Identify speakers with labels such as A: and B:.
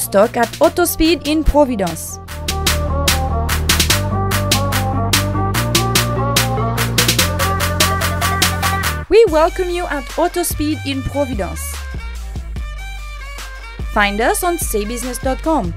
A: stock at Autospeed in Providence. We welcome you at Autospeed in Providence. Find us on saybusiness.com.